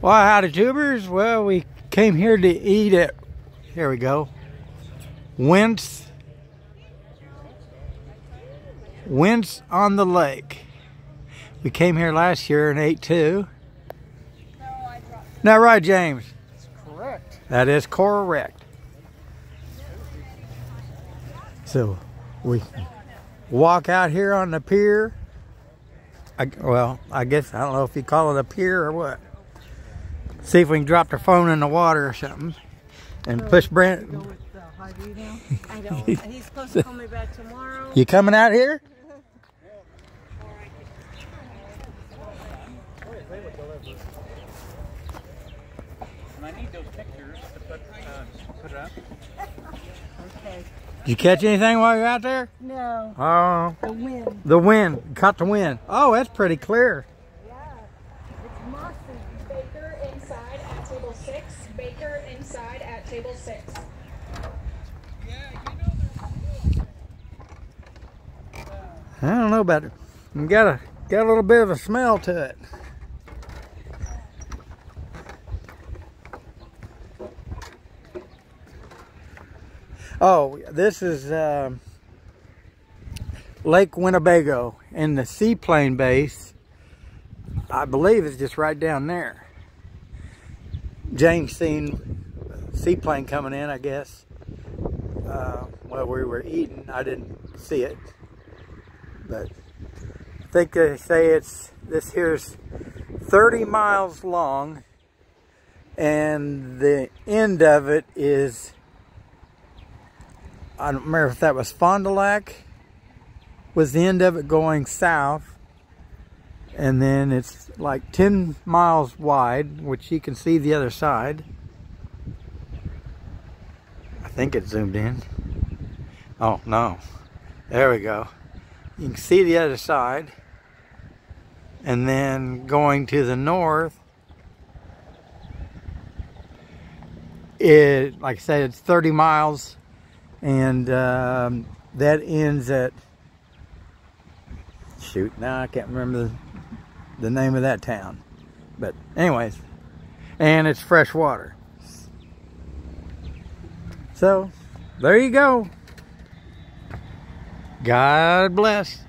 Well, howdy tubers. Well, we came here to eat at, here we go, Wendt's, Wendt's on the Lake. We came here last year and ate too. Now, right, James? Correct. That is correct. So, we walk out here on the pier. I, well, I guess, I don't know if you call it a pier or what. See if we can drop the phone in the water or something. And push Brent. Go with uh, now? I don't. He's supposed to call me back tomorrow. You coming out here? I need those pictures to put, uh, up. Okay. Did you catch anything while you're out there? No, Oh, the wind. the wind. Caught the wind. Oh, that's pretty clear. Yeah. It's mossy. Baker inside at table six. Baker inside at table six. I don't know about it. Got a got a little bit of a smell to it. Oh, this is um, Lake Winnebago and the seaplane base. I believe is just right down there. James seen seaplane coming in, I guess. Uh, while we were eating, I didn't see it but I think they say it's this here's 30 miles long and the end of it is I don't remember if that was Fond du Lac was the end of it going south and then it's like 10 miles wide which you can see the other side. I think it zoomed in. Oh no. There we go. You can see the other side. And then going to the north it like I said it's 30 miles. And um, that ends at shoot. Now I can't remember the, the name of that town. But anyways and it's fresh water. So there you go. God bless.